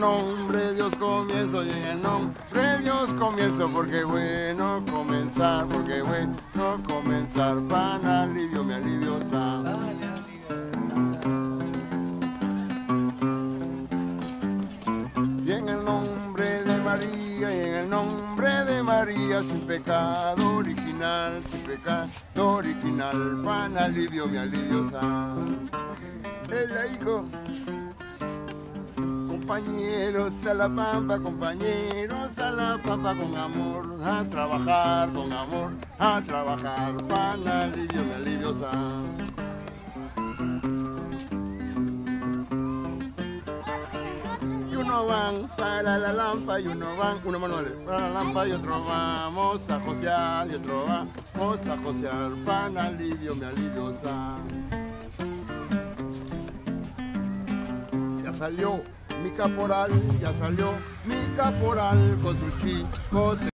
nombre de Dios comienzo y en el nombre de Dios comienzo porque bueno comenzar, porque bueno comenzar, pan alivio, mi alivio san. Y en el nombre de María, y en el nombre de María, sin pecado original, sin pecado original, pan alivio, mi alivio san. Ella hijo compañeros a la pampa, compañeros a la pampa con amor, a trabajar con amor, a trabajar, pan alivio, mi alivio. Y uno van para la lampa y uno van, uno manual para la lampa y otro vamos a josear y otro vamos a josear, pan alivio, mi alivio san. Ya salió mi caporal, ya salió mi caporal con su chico.